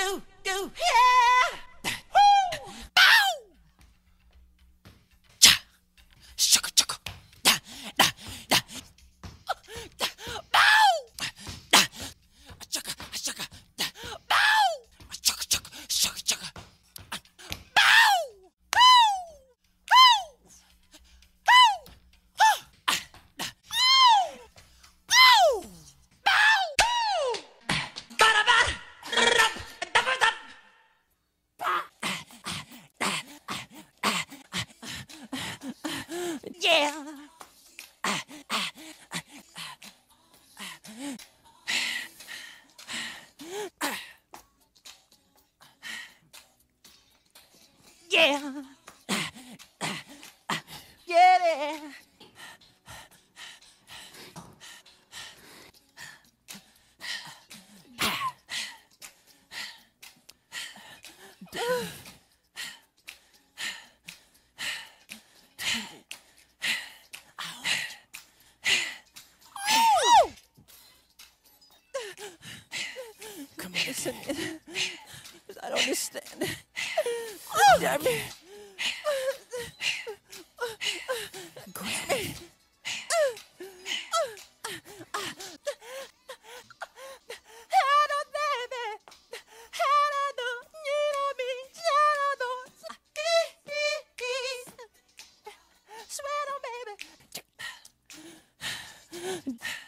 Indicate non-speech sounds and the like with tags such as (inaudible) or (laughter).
do, do, yeah! Yeah. Yeah. (laughs) Listen, (laughs) I don't understand. Oh, damn it. Grab me. Sweat on, baby. Oh,